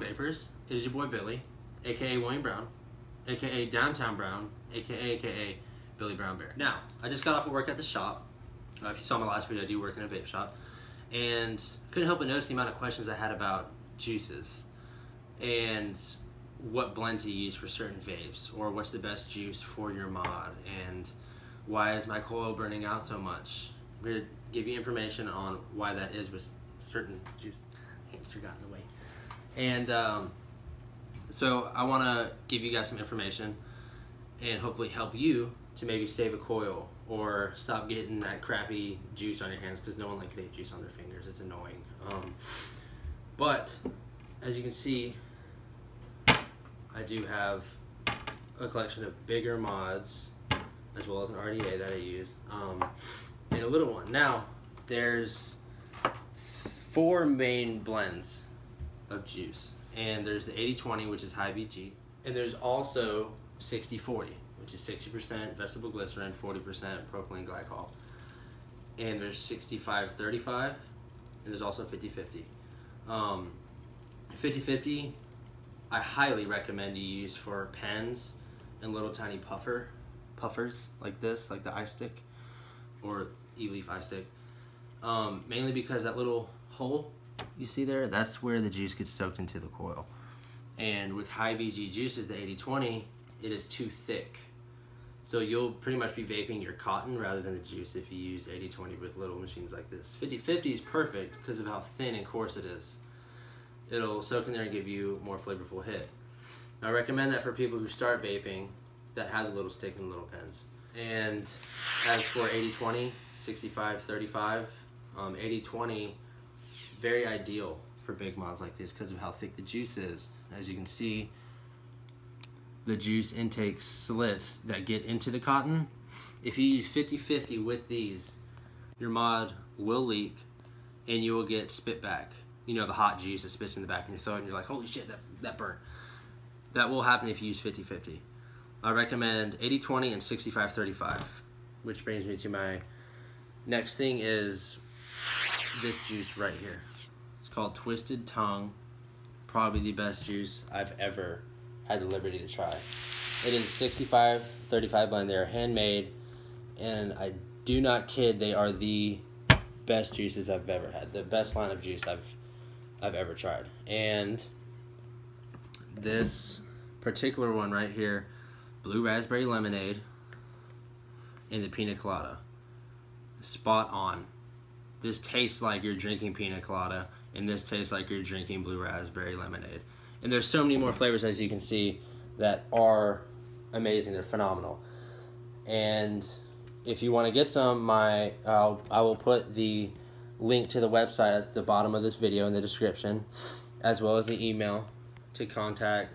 Vapors. It is your boy Billy, aka Wayne Brown, aka Downtown Brown, aka aka Billy Brown Bear. Now, I just got off of work at the shop. Uh, if you saw my last video, I do work in a vape shop, and couldn't help but notice the amount of questions I had about juices and what blend to use for certain vapes, or what's the best juice for your mod, and why is my coil burning out so much. I'm to give you information on why that is with certain juice. Hamster got in the way. And um, so I want to give you guys some information and hopefully help you to maybe save a coil or stop getting that crappy juice on your hands because no one likes vape juice on their fingers. It's annoying. Um, but as you can see, I do have a collection of bigger mods as well as an RDA that I use um, and a little one. Now, there's four main blends of juice. And there's the 80-20, which is high VG. And there's also 60-40, which is 60% vegetable glycerin, 40% propylene glycol. And there's 65-35, and there's also 50-50. 50-50, um, I highly recommend you use for pens and little tiny puffer puffers like this, like the iStick or Eleaf iStick. Um, mainly because that little hole you see there, that's where the juice gets soaked into the coil. And with high VG juices, the 80-20, it is too thick. So you'll pretty much be vaping your cotton rather than the juice if you use 80-20 with little machines like this. 50-50 is perfect because of how thin and coarse it is. It'll soak in there and give you more flavorful hit. I recommend that for people who start vaping that have the little stick and little pens. And as for 80-20, 65-35, um, 80-20 very ideal for big mods like this because of how thick the juice is. As you can see, the juice intake slits that get into the cotton. If you use 50-50 with these, your mod will leak and you will get spit back. You know, the hot juice that spits in the back of your throat and you're like, holy shit, that, that burnt. That will happen if you use 50-50. I recommend 80-20 and 65-35, which brings me to my next thing is this juice right here It's called Twisted Tongue. Probably the best juice I've ever had the liberty to try. It is 65 35 blend. They're handmade, and I do not kid, they are the best juices I've ever had. The best line of juice I've I've ever tried. And this particular one right here, blue raspberry lemonade and the pina colada. Spot on. This tastes like you're drinking pina colada and this tastes like you're drinking blue raspberry lemonade. And there's so many more flavors as you can see that are amazing. They're phenomenal. And if you want to get some, my I'll, I will put the link to the website at the bottom of this video in the description, as well as the email to contact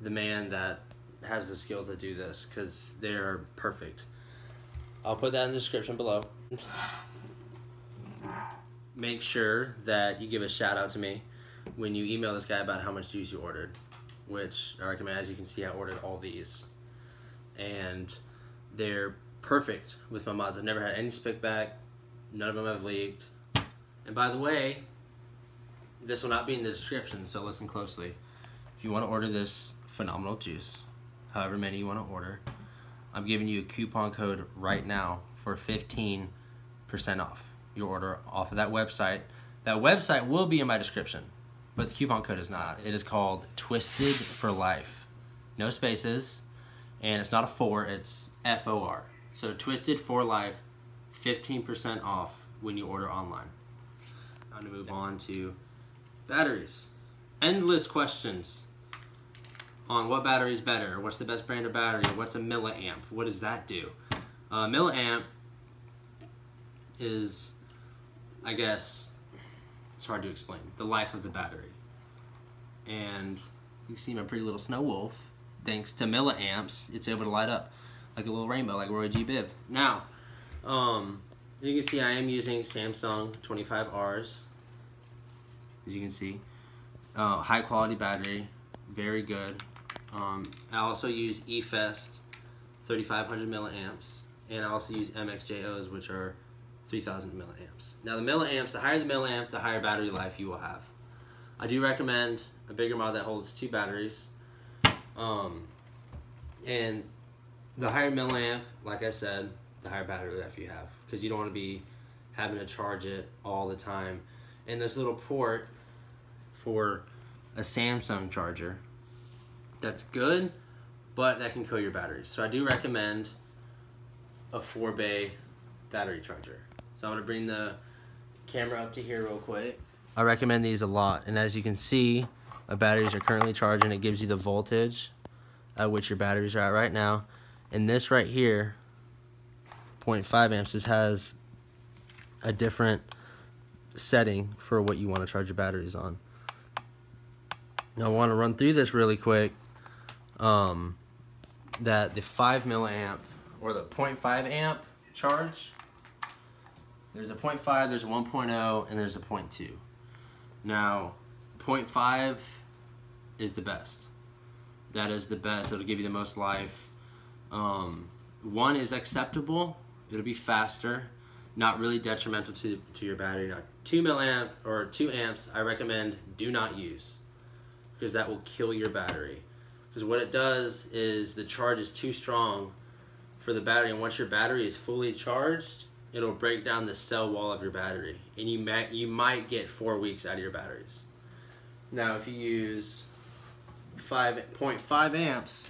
the man that has the skill to do this because they're perfect. I'll put that in the description below make sure that you give a shout out to me when you email this guy about how much juice you ordered, which I recommend. As you can see, I ordered all these, and they're perfect with my mods. I've never had any spick back. None of them have leaked. And by the way, this will not be in the description, so listen closely. If you want to order this phenomenal juice, however many you want to order, I'm giving you a coupon code right now for 15% off your order off of that website. That website will be in my description, but the coupon code is not. It is called Twisted for Life. No spaces, and it's not a four, it's F O R. So Twisted for Life, 15% off when you order online. I'm gonna move on to batteries. Endless questions on what battery is better, what's the best brand of battery, what's a milliamp, what does that do? Uh, milliamp is I guess it's hard to explain the life of the battery. And you see my pretty little snow wolf, thanks to milliamps, it's able to light up like a little rainbow, like Roy G. Biv. Now, um, you can see I am using Samsung 25Rs, as you can see. Uh, high quality battery, very good. Um, I also use eFest 3500 milliamps, and I also use MXJOs, which are 3000 milliamps. Now the milliamps, the higher the milliamp, the higher battery life you will have. I do recommend a bigger mod that holds two batteries. Um, and the higher milliamp, like I said, the higher battery life you have because you don't want to be having to charge it all the time. And this little port for a Samsung charger that's good, but that can kill your batteries. So I do recommend a four bay battery charger. So I'm gonna bring the camera up to here real quick. I recommend these a lot, and as you can see, my batteries are currently charging. It gives you the voltage at which your batteries are at right now. And this right here, 0.5 amps, this has a different setting for what you want to charge your batteries on. Now I want to run through this really quick. Um, that the 5 milliamp or the 0.5 amp charge, there's a 0.5, there's a 1.0, and there's a 0.2. Now, 0.5 is the best. That is the best. It'll give you the most life. Um, one is acceptable. It'll be faster, not really detrimental to, to your battery. Now, two milliamp or two amps, I recommend do not use because that will kill your battery. Because what it does is the charge is too strong for the battery, and once your battery is fully charged, it'll break down the cell wall of your battery, and you might you might get four weeks out of your batteries. Now, if you use 5.5 amps,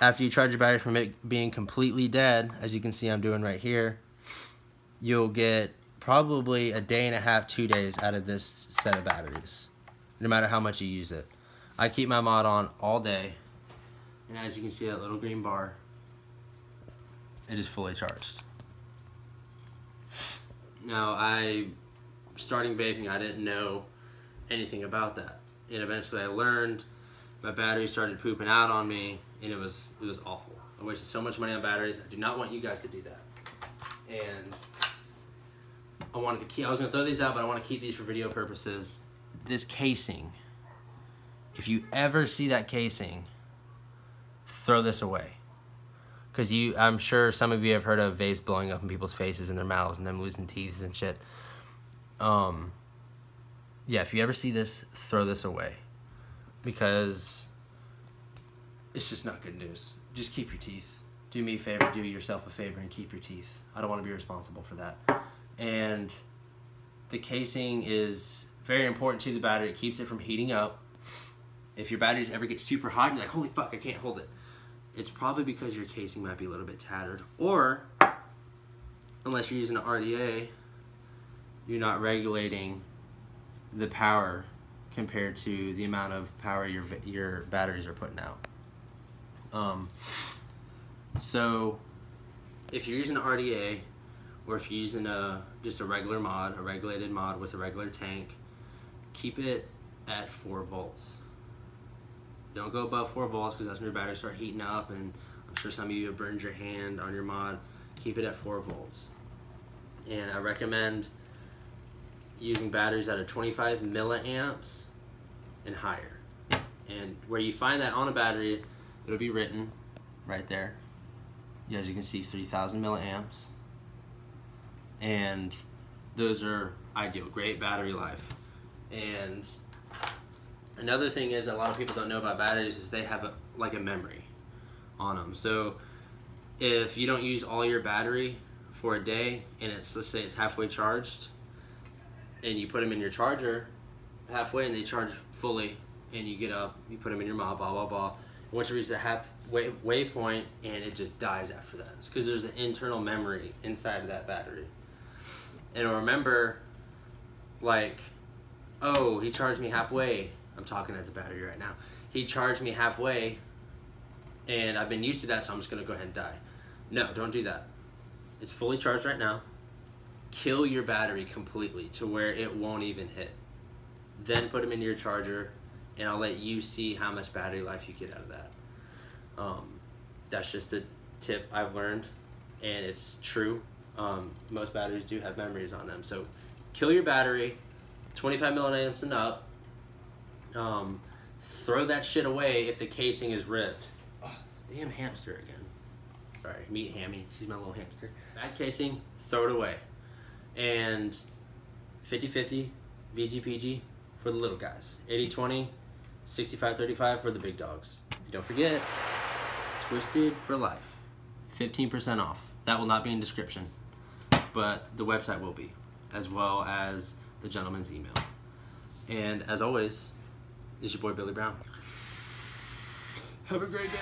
after you charge your battery from it being completely dead, as you can see I'm doing right here, you'll get probably a day and a half, two days out of this set of batteries, no matter how much you use it. I keep my mod on all day, and as you can see that little green bar, it is fully charged. Now, I, starting vaping, I didn't know anything about that. And eventually I learned, my battery started pooping out on me, and it was, it was awful. I wasted so much money on batteries. I do not want you guys to do that. And I wanted to keep, I was gonna throw these out, but I wanna keep these for video purposes. This casing, if you ever see that casing, throw this away. Because you, I'm sure some of you have heard of vapes blowing up in people's faces and their mouths and them losing teeth and shit. Um, yeah, if you ever see this, throw this away. Because it's just not good news. Just keep your teeth. Do me a favor, do yourself a favor, and keep your teeth. I don't want to be responsible for that. And the casing is very important to the battery. It keeps it from heating up. If your batteries ever get super hot, you're like, holy fuck, I can't hold it it's probably because your casing might be a little bit tattered or unless you're using an RDA you're not regulating the power compared to the amount of power your your batteries are putting out. Um, so if you're using an RDA or if you're using a just a regular mod a regulated mod with a regular tank keep it at 4 volts don't go above 4 volts because that's when your batteries start heating up and I'm sure some of you have burned your hand on your mod. Keep it at 4 volts. And I recommend using batteries that are 25 milliamps and higher. And where you find that on a battery, it'll be written right there. As you can see, 3000 milliamps. And those are ideal, great battery life. And Another thing is a lot of people don't know about batteries is they have a, like a memory on them. So if you don't use all your battery for a day and it's let's say it's halfway charged and you put them in your charger halfway and they charge fully and you get up, you put them in your mod, blah blah blah. Once you reach the halfway waypoint and it just dies after that. It's because there's an internal memory inside of that battery. And it'll remember, like, oh, he charged me halfway I'm talking as a battery right now. He charged me halfway, and I've been used to that, so I'm just gonna go ahead and die. No, don't do that. It's fully charged right now. Kill your battery completely to where it won't even hit. Then put them into your charger, and I'll let you see how much battery life you get out of that. Um, that's just a tip I've learned, and it's true. Um, most batteries do have memories on them, so kill your battery, 25 milliamps and up, um, throw that shit away if the casing is ripped. Oh, damn hamster again. Sorry, meet Hammy. She's my little hamster. That casing, throw it away. And 50-50, VGPG, for the little guys. 80-20, 65-35 for the big dogs. And don't forget, Twisted for life. 15% off. That will not be in description, but the website will be, as well as the gentleman's email. And as always, it's your boy Billy Brown. Have a great day.